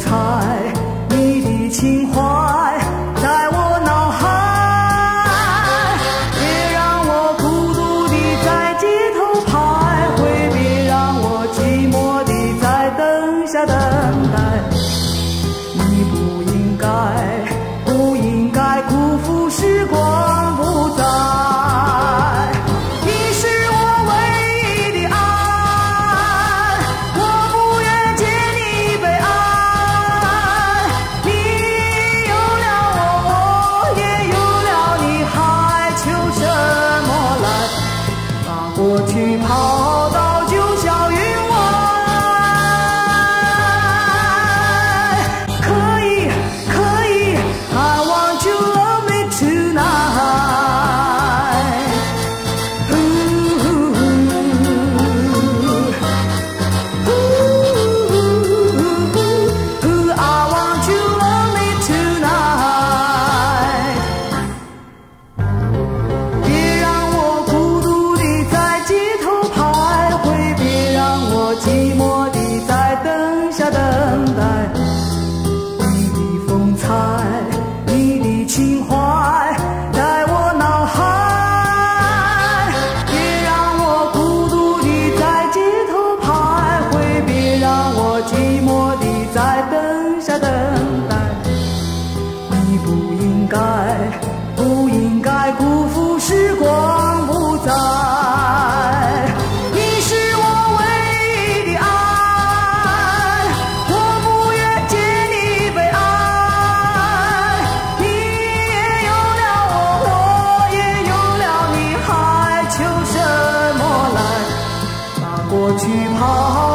彩，你的情。我去跑。下等待。你不应该，不应该辜负时光不再。你是我唯一的爱，我不愿见你悲哀。你也有了我，我也有了你，还求什么来？把过去抛。